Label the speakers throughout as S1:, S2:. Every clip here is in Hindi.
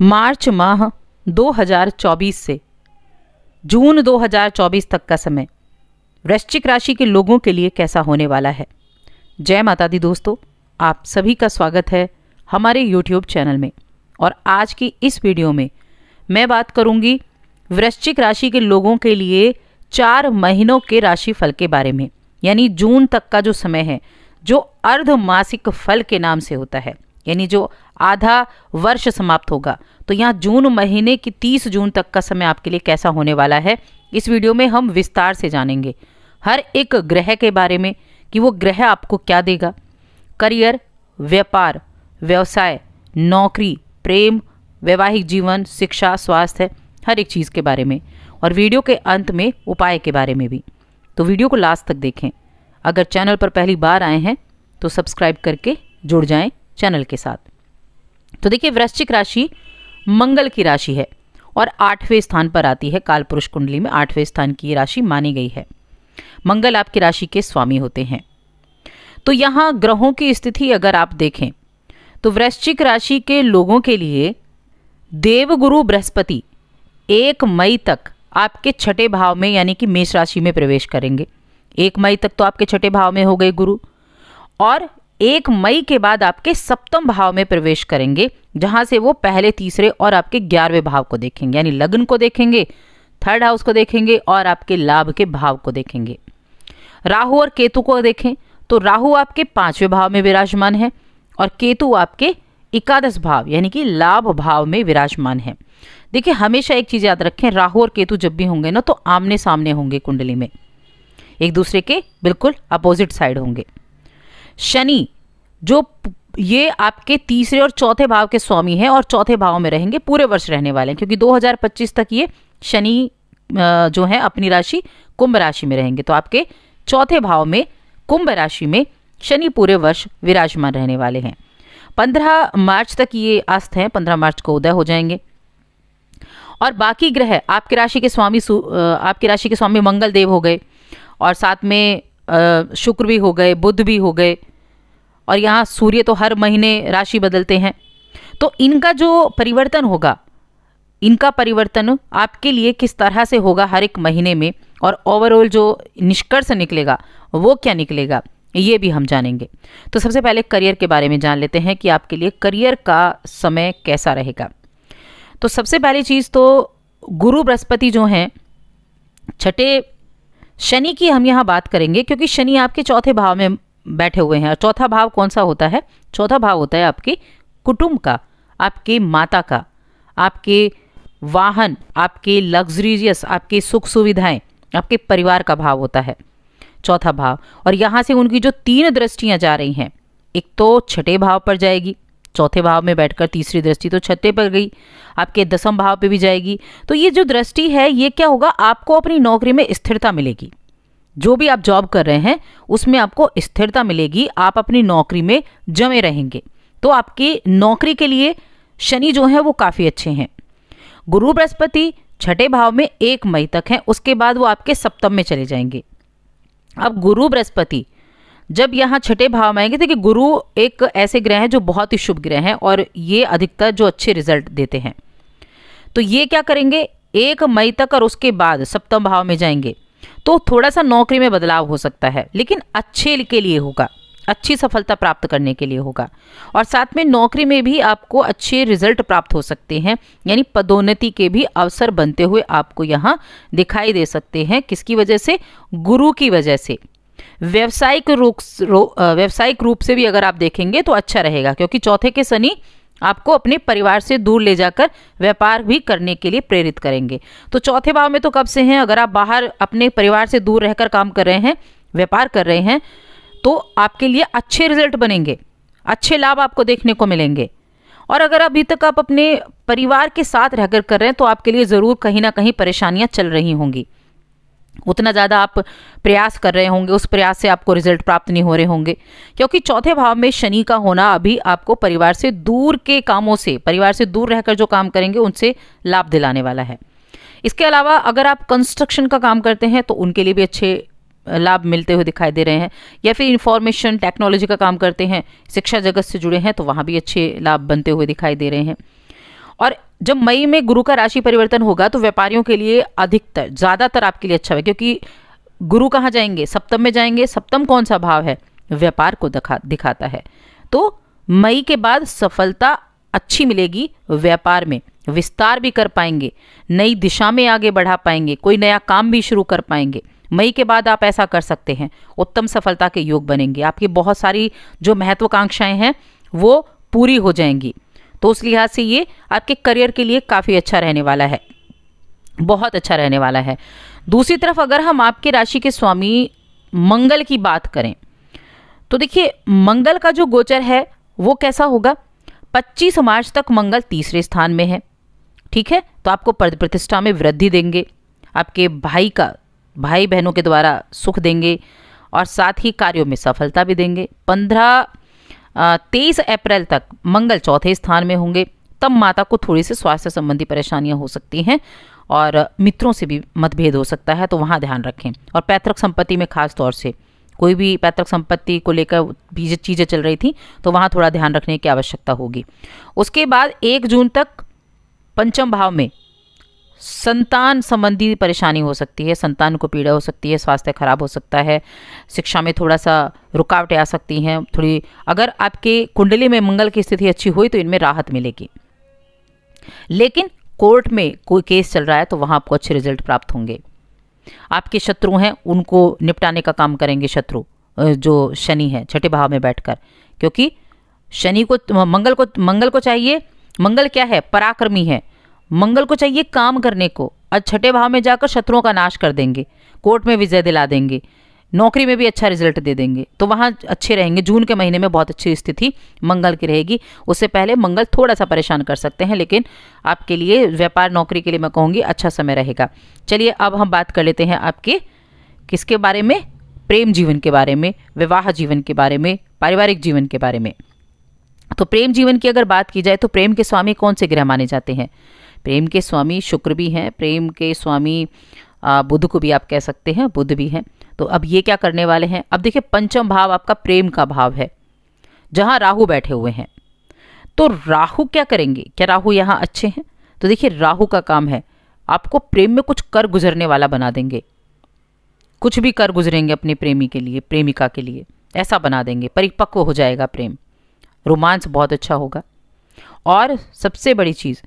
S1: मार्च माह 2024 से, जून 2024 तक का समय, वृश्चिक राशि के लोगों के लिए कैसा होने वाला है? जय माता दी दोस्तों, आप सभी का स्वागत है हमारे YouTube चैनल में। और आज की इस वीडियो में मैं बात करूँगी वृश्चिक राशि के लोगों के लिए चार महीनों के राशि फल के बारे में, यानी जून तक का जो समय है, जो अर्धमासिक फल के नाम से होता है, यानी जो आधा वर्ष समाप्त होगा। तो यहाँ जून महीने की तीस जून तक का समय आपके लिए कैसा होने वाला है, इस वीडियो में हम विस्तार से जानेंगे। हर एक ग्रह के बारे में कि वो ग्रह आपको क्या देगा। करियर, व्यापार, व्यवसाय, नौकरी, प्रेम, वैवाहिक जीवन, शिक्षा, स्वास्थ्य, हर एक चीज़ के बारे में और वीडियो के अंत में उपाय के बारे में भी। तो वीडियो को लास्ट तक देखें। अगर चैनल पर पहली बार आए हैं तो सब्सक्राइब करके जुड़ जाएँ चैनल के साथ। तो देखिए, वृश्चिक राशि मंगल की राशि है और आठवें स्थान पर आती है। काल पुरुष कुंडली में आठवें स्थान की राशि मानी गई है। मंगल आपकी राशि के स्वामी होते हैं। तो यहाँ ग्रहों की स्थिति अगर आप देखें तो वृश्चिक राशि के लोगों के लिए देवगुरु बृहस्पति एक मई तक आपके छठे भाव में, यानी कि मेष राशि में प्रवेश करेंगे। एक मई तक तो आपके छठे भाव में हो गए गुरु। और एक मई के बाद आपके सप्तम भाव में प्रवेश करेंगे, जहाँ से वो पहले, तीसरे और आपके ग्यारहवें भाव को देखेंगे, यानी लग्न को देखेंगे थर्ड हाउस को देखेंगे और आपके लाभ के भाव को देखेंगे। राहु और केतु को देखें तो राहु आपके पाँचवें भाव में विराजमान है और केतु आपके एकादश भाव, यानी कि लाभ भाव में विराजमान है। देखिए, हमेशा एक चीज़ याद रखें, राहु और केतु जब भी होंगे ना तो आमने सामने होंगे कुंडली में। एक दूसरे के बिल्कुल अपोजिट साइड होंगे। शनि, जो ये आपके तीसरे और चौथे भाव के स्वामी हैं और चौथे भाव में रहेंगे, पूरे वर्ष रहने वाले हैं, क्योंकि 2025 तक ये शनि जो है, अपनी राशि कुंभ राशि में रहेंगे। तो आपके चौथे भाव में, कुंभ राशि में शनि पूरे वर्ष विराजमान रहने वाले हैं। पंद्रह मार्च तक ये अस्त हैं, पंद्रह मार्च को उदय हो जाएँगे। और बाकी ग्रह, आपकी राशि के स्वामी आपकी राशि के स्वामी मंगल देव हो गए, और साथ में शुक्र भी हो गए, बुध भी हो गए। और यहाँ सूर्य तो हर महीने राशि बदलते हैं। तो इनका जो परिवर्तन होगा, इनका परिवर्तन आपके लिए किस तरह से होगा हर एक महीने में और ओवरऑल जो निष्कर्ष निकलेगा, वो क्या निकलेगा, ये भी हम जानेंगे। तो सबसे पहले करियर के बारे में जान लेते हैं कि आपके लिए करियर का समय कैसा रहेगा। तो सबसे पहली चीज़ तो गुरु बृहस्पति जो हैं, छठे शनि की हम यहाँ बात करेंगे, क्योंकि शनि आपके चौथे भाव में बैठे हुए हैं। और चौथा भाव कौन सा होता है? चौथा भाव होता है आपके कुटुंब का, आपके माता का, आपके वाहन, आपके लग्जरियस आपके सुख सुविधाएँ आपके परिवार का भाव होता है। चौथा भाव। और यहाँ से उनकी जो तीन दृष्टियाँ जा रही हैं, एक तो छठे भाव पर जाएगी चौथे भाव में बैठकर तीसरी दृष्टि तो छठे पर गई, आपके दसम भाव पे भी जाएगी। तो ये जो दृष्टि है, ये क्या होगा? आपको अपनी नौकरी में स्थिरता मिलेगी। जो भी आप जॉब कर रहे हैं, उसमें आपको स्थिरता मिलेगी, आप अपनी नौकरी में जमे रहेंगे। तो आपकी नौकरी के लिए शनि जो है, वो काफ़ी अच्छे हैं। गुरु बृहस्पति छठे भाव में एक मई तक हैं, उसके बाद वो आपके सप्तम में चले जाएँगे। अब गुरु बृहस्पति जब यहाँ छठे भाव में आएँगे, देखिए, गुरु एक ऐसे ग्रह हैं जो बहुत ही शुभ ग्रह हैं और ये अधिकतर जो अच्छे रिज़ल्ट देते हैं। तो ये क्या करेंगे? एक मई तक और उसके बाद सप्तम भाव में जाएँगे। तो थोड़ा सा नौकरी में बदलाव हो सकता है, लेकिन अच्छे के लिए होगा, अच्छी सफलता प्राप्त करने के लिए होगा। और साथ में नौकरी में भी आपको अच्छे रिज़ल्ट प्राप्त हो सकते हैं, यानी पदोन्नति के भी अवसर बनते हुए आपको यहाँ दिखाई दे सकते हैं। किसकी वजह से? गुरु की वजह से। व्यवसायिक रूप व्यवसायिक रूप से भी अगर आप देखेंगे तो अच्छा रहेगा, क्योंकि चौथे के शनि आपको अपने परिवार से दूर ले जाकर व्यापार भी करने के लिए प्रेरित करेंगे। तो चौथे भाव में तो कब से हैं? अगर आप बाहर अपने परिवार से दूर रहकर काम कर रहे हैं, व्यापार कर रहे हैं तो आपके लिए अच्छे रिज़ल्ट बनेंगे, अच्छे लाभ आपको देखने को मिलेंगे। और अगर अभी तक आप अपने परिवार के साथ रहकर कर रहे हैं तो आपके लिए ज़रूर कहीं ना कहीं परेशानियाँ चल रही होंगी। उतना ज़्यादा आप प्रयास कर रहे होंगे, उस प्रयास से आपको रिज़ल्ट प्राप्त नहीं हो रहे होंगे। क्योंकि चौथे भाव में शनि का होना अभी आपको परिवार से दूर के कामों से, परिवार से दूर रहकर जो काम करेंगे, उनसे लाभ दिलाने वाला है। इसके अलावा अगर आप कंस्ट्रक्शन का काम करते हैं तो उनके लिए भी अच्छे लाभ मिलते हुए दिखाई दे रहे हैं। या फिर इंफॉर्मेशन टेक्नोलॉजी का काम करते हैं, शिक्षा जगत से जुड़े हैं तो वहाँ भी अच्छे लाभ बनते हुए दिखाई दे रहे हैं। और जब मई में गुरु का राशि परिवर्तन होगा तो व्यापारियों के लिए अधिकतर, ज़्यादातर आपके लिए अच्छा है क्योंकि गुरु कहाँ जाएँगे? सप्तम में जाएँगे। सप्तम कौन सा भाव है? व्यापार को दिखा, दिखाता है। तो मई के बाद सफलता अच्छी मिलेगी व्यापार में। विस्तार भी कर पाएँगे, नई दिशा में आगे बढ़ा पाएँगे, कोई नया काम भी शुरू कर पाएँगे। मई के बाद आप ऐसा कर सकते हैं, उत्तम सफलता के योग बनेंगे। आपकी बहुत सारी जो महत्वाकांक्षाएँ हैं, वो पूरी हो जाएँगी। तो उस लिहाज से ये आपके करियर के लिए काफ़ी अच्छा रहने वाला है। बहुत अच्छा रहने वाला है। दूसरी तरफ़ अगर हम आपके राशि के स्वामी मंगल की बात करें तो देखिए मंगल का जो गोचर है, वो कैसा होगा? 25 मार्च तक मंगल तीसरे स्थान में है। ठीक है? तो आपको प्रतिष्ठा में वृद्धि देंगे, आपके भाई का, भाई बहनों के द्वारा सुख देंगे और साथ ही कार्यों में सफलता भी देंगे। पंद्रह तेईस अप्रैल तक मंगल चौथे स्थान में होंगे। तब माता को थोड़ी सी स्वास्थ्य संबंधी परेशानियाँ हो सकती हैं और मित्रों से भी मतभेद हो सकता है तो वहाँ ध्यान रखें। और पैतृक संपत्ति में खास तौर से, कोई भी पैतृक संपत्ति को लेकर भी चीज़ें चल रही थी तो वहाँ थोड़ा ध्यान रखने की आवश्यकता होगी। उसके बाद एक जून तक पंचम भाव में संतान संबंधी परेशानी हो सकती है, संतान को पीड़ा हो सकती है, स्वास्थ्य खराब हो सकता है, शिक्षा में थोड़ा सा रुकावटें आ सकती हैं, थोड़ी, अगर आपके कुंडली में मंगल की स्थिति अच्छी हुई तो इनमें राहत मिलेगी। लेकिन कोर्ट में कोई केस चल रहा है तो वहाँ आपको अच्छे रिज़ल्ट प्राप्त होंगे। आपके शत्रु हैं, उनको निपटाने का काम करेंगे शत्रु जो शनि है, छठे भाव में बैठकर, क्योंकि शनि को, मंगल को मंगल को चाहिए, मंगल क्या है, पराक्रमी है मंगल को चाहिए काम करने को। और छठे भाव में जाकर शत्रुओं का नाश कर देंगे। कोर्ट में विजय दिला देंगे। नौकरी में भी अच्छा रिज़ल्ट दे देंगे। तो वहाँ अच्छे रहेंगे। जून के महीने में बहुत अच्छी स्थिति मंगल की रहेगी। उससे पहले मंगल थोड़ा सा परेशान कर सकते हैं, लेकिन आपके लिए व्यापार, नौकरी के लिए मैं कहूँगी अच्छा समय रहेगा। चलिए, अब हम बात कर लेते हैं आपके किसके बारे में? प्रेम जीवन के बारे में, विवाह जीवन के बारे में, पारिवारिक जीवन के बारे में। तो प्रेम जीवन की अगर बात की जाए तो प्रेम के स्वामी कौन से ग्रह माने जाते हैं? प्रेम के स्वामी शुक्र भी हैं, प्रेम के स्वामी बुद्ध को भी आप कह सकते हैं, बुद्ध भी हैं। तो अब ये क्या करने वाले हैं? अब देखिए, पंचम भाव आपका प्रेम का भाव है, जहाँ राहु बैठे हुए हैं। तो राहु क्या करेंगे? क्या राहु यहाँ अच्छे हैं? तो देखिए, राहु का काम है, आपको प्रेम में कुछ कर गुजरने वाला बना देंगे। कुछ भी कर गुजरेंगे अपने प्रेमी के लिए, प्रेमिका के लिए, ऐसा बना देंगे, परिपक्व हो जाएगा प्रेम। रोमांस बहुत अच्छा होगा। और सबसे बड़ी चीज़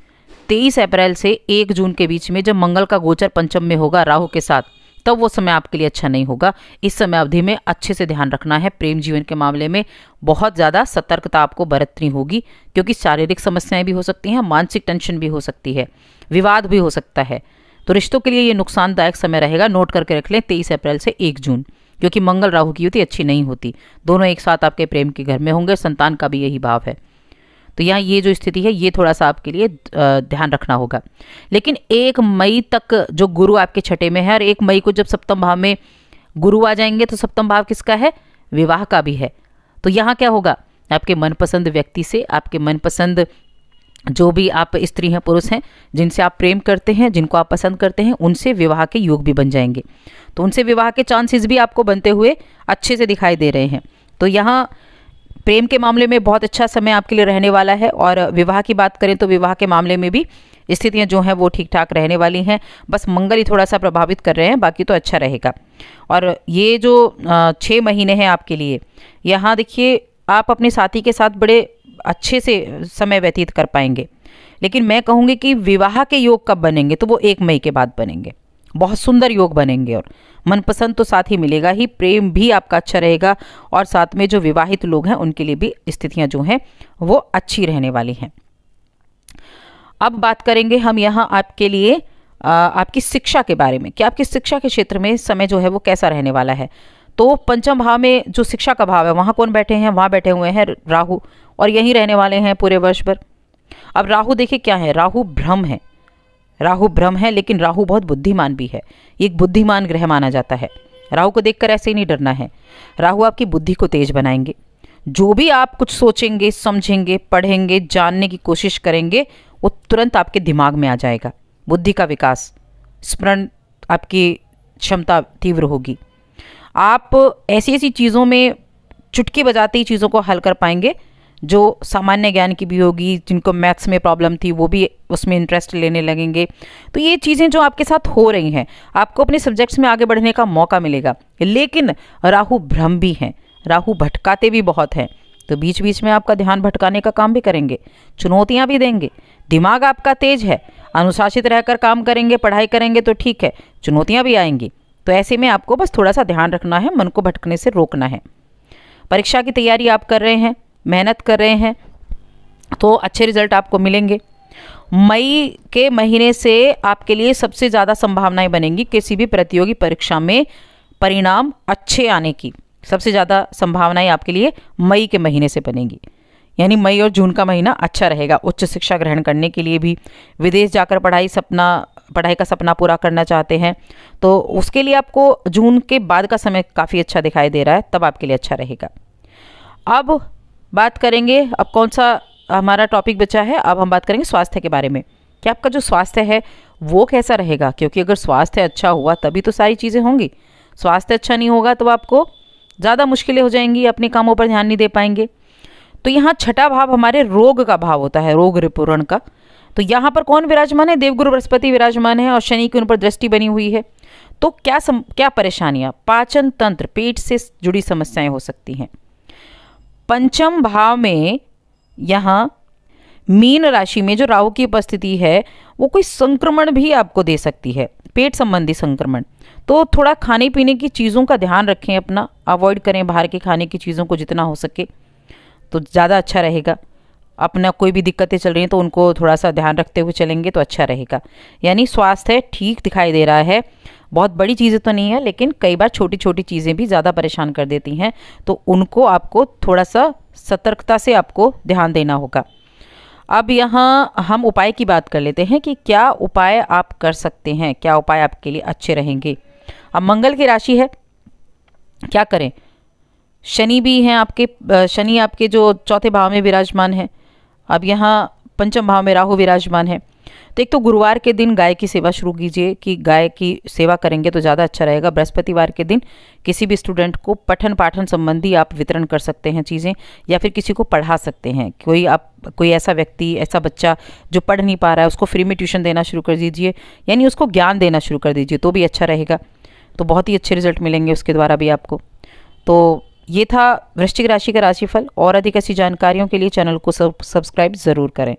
S1: तेईस अप्रैल से एक जून के बीच में जब मंगल का गोचर पंचम में होगा राहु के साथ, तब वो समय आपके लिए अच्छा नहीं होगा। इस समय अवधि में अच्छे से ध्यान रखना है। प्रेम जीवन के मामले में बहुत ज़्यादा सतर्कता आपको बरतनी होगी, क्योंकि शारीरिक समस्याएँ भी हो सकती हैं, मानसिक टेंशन भी हो सकती है, विवाद भी हो सकता है। तो रिश्तों के लिए ये नुकसानदायक समय रहेगा। नोट करके रख लें, तेईस अप्रैल से एक जून, क्योंकि मंगल, राहु की युति अच्छी नहीं होती। दोनों एक साथ आपके प्रेम के घर में होंगे, संतान का भी यही भाव है। तो यहाँ ये जो स्थिति है, ये थोड़ा सा आपके लिए ध्यान रखना होगा। लेकिन एक मई तक जो गुरु आपके छठे में है और एक मई को जब सप्तम भाव में गुरु आ जाएँगे तो सप्तम भाव किसका है? विवाह का भी है। तो यहाँ क्या होगा? आपके मनपसंद व्यक्ति से, आपके मनपसंद जो भी आप स्त्री हैं, पुरुष हैं, जिनसे आप प्रेम करते हैं, जिनको आप पसंद करते हैं, उनसे विवाह के योग भी बन जाएँगे। तो उनसे विवाह के चांसेस भी आपको बनते हुए अच्छे से दिखाई दे रहे हैं। तो यहाँ प्रेम के मामले में बहुत अच्छा समय आपके लिए रहने वाला है और विवाह की बात करें तो विवाह के मामले में भी स्थितियाँ जो हैं वो ठीक ठाक रहने वाली हैं। बस मंगल ही थोड़ा सा प्रभावित कर रहे हैं, बाकी तो अच्छा रहेगा। और ये जो छः महीने हैं आपके लिए, यहाँ देखिए आप अपने साथी के साथ बड़े अच्छे से समय व्यतीत कर पाएँगे। लेकिन मैं कहूँगी कि विवाह के योग कब बनेंगे? तो वो एक मई के बाद बनेंगे। बहुत सुंदर योग बनेंगे और मनपसंद तो साथ ही मिलेगा ही, प्रेम भी आपका अच्छा रहेगा और साथ में जो विवाहित लोग हैं, उनके लिए भी स्थितियाँ जो हैं, वो अच्छी रहने वाली हैं। अब बात करेंगे हम यहाँ आपके लिए आपकी शिक्षा के बारे में। कि आपकी शिक्षा के क्षेत्र में समय जो है, वो कैसा रहने वाला है? तो पंचम भाव में जो शिक्षा का भाव है, वहाँ कौन बैठे हैं? वहाँ बैठे हुए हैं राहु और यहीं रहने वाले हैं पूरे वर्ष भर। अब राहु देखिए क्या है, राहु भ्रम है। राहु भ्रम है, लेकिन राहु बहुत बुद्धिमान भी है। एक बुद्धिमान ग्रह माना जाता है। राहु को देखकर ऐसे ही नहीं डरना है। राहु आपकी बुद्धि को तेज बनाएँगे। जो भी आप कुछ सोचेंगे, समझेंगे, पढ़ेंगे, जानने की कोशिश करेंगे, वो तुरंत आपके दिमाग में आ जाएगा। बुद्धि का विकास, स्मरण, आपकी क्षमता तीव्र होगी। आप ऐसी ऐसी चीज़ों में चुटकी बजाते ही चीज़ों को हल कर पाएँगे। जो सामान्य ज्ञान की भी होगी, जिनको मैथ्स में प्रॉब्लम थी, वो भी उसमें इंटरेस्ट लेने लगेंगे। तो ये चीज़ें जो आपके साथ हो रही हैं, आपको अपने सब्जेक्ट्स में आगे बढ़ने का मौका मिलेगा। लेकिन राहु भ्रम भी हैं, राहु भटकाते भी बहुत हैं। तो बीच बीच में आपका ध्यान भटकाने का काम भी करेंगे, चुनौतियाँ भी देंगे, दिमाग आपका तेज है, अनुशासित रहकर काम करेंगे, पढ़ाई करेंगे तो ठीक है, चुनौतियाँ भी आएँगी। तो ऐसे में आपको बस थोड़ा सा ध्यान रखना है, मन को भटकने से रोकना है। परीक्षा की तैयारी आप कर रहे हैं मेहनत कर रहे हैं तो अच्छे रिज़ल्ट आपको मिलेंगे। मई के महीने से आपके लिए सबसे ज़्यादा संभावनाएँ बनेंगी किसी भी प्रतियोगी परीक्षा में परिणाम अच्छे आने की। सबसे ज़्यादा संभावनाएँ आपके लिए मई के महीने से बनेंगी। यानी मई और जून का महीना अच्छा रहेगा, उच्च शिक्षा ग्रहण करने के लिए भी। विदेश जाकर पढ़ाई सपना, पढ़ाई का सपना पूरा करना चाहते हैं तो उसके लिए आपको जून के बाद का समय काफ़ी अच्छा दिखाई दे रहा है, तब आपके लिए अच्छा रहेगा। अब बात करेंगे अब कौन सा हमारा टॉपिक बचा है? अब हम बात करेंगे स्वास्थ्य के बारे में। कि आपका जो स्वास्थ्य है वो कैसा रहेगा? क्योंकि अगर स्वास्थ्य अच्छा हुआ तभी तो सारी चीज़ें होंगी। स्वास्थ्य अच्छा नहीं होगा तो आपको ज़्यादा मुश्किलें हो जाएँगी अपने कामों पर ध्यान नहीं दे पाएँगे। तो यहाँ छठा भाव हमारे रोग का भाव होता है रोग रिपूरण का। तो यहाँ पर कौन विराजमान है? देवगुरु बृहस्पति विराजमान है और शनि की उन पर दृष्टि बनी हुई है। तो क्या सम, क्या परेशानियाँ? पाचन तंत्र पेट से जुड़ी समस्याएँ हो सकती हैं। पंचम भाव में यहाँ मीन राशि में जो राहु की उपस्थिति है, वो कोई संक्रमण भी आपको दे सकती है, पेट संबंधी संक्रमण। तो थोड़ा खाने पीने की चीज़ों का ध्यान रखें अपना, अवॉइड करें बाहर के खाने की चीज़ों को जितना हो सके तो ज़्यादा अच्छा रहेगा। अपना कोई भी दिक्कतें चल रही हैं तो उनको थोड़ा सा ध्यान रखते हुए चलेंगे तो अच्छा रहेगा। यानी स्वास्थ्य ठीक दिखाई दे रहा है बहुत बड़ी चीज़ें तो नहीं है, लेकिन कई बार छोटी छोटी चीज़ें भी ज़्यादा परेशान कर देती हैं तो उनको आपको थोड़ा सा सतर्कता से आपको ध्यान देना होगा। अब यहाँ हम उपाय की बात कर लेते हैं कि क्या उपाय आप कर सकते हैं, क्या उपाय आपके लिए अच्छे रहेंगे। अब मंगल की राशि है, क्या करें? शनि भी हैं आपके शनि आपके जो चौथे भाव में विराजमान है। अब यहाँ पंचम भाव में राहु विराजमान है। तो एक तो गुरुवार के दिन गाय की सेवा शुरू कीजिए कि गाय की सेवा करेंगे तो ज़्यादा अच्छा रहेगा। बृहस्पतिवार के दिन किसी भी स्टूडेंट को पठन पाठन संबंधी आप वितरण कर सकते हैं चीज़ें या फिर किसी को पढ़ा सकते हैं। कोई आप, कोई ऐसा व्यक्ति, ऐसा बच्चा जो पढ़ नहीं पा रहा है, उसको फ्री में ट्यूशन देना शुरू कर दीजिए, यानी उसको ज्ञान देना शुरू कर दीजिए तो भी अच्छा रहेगा। तो बहुत ही अच्छे रिज़ल्ट मिलेंगे उसके द्वारा भी आपको। तो ये था वृश्चिक राशि का राशिफल। और अधिक ऐसी जानकारियों के लिए चैनल को सब्सक्राइब ज़रूर करें।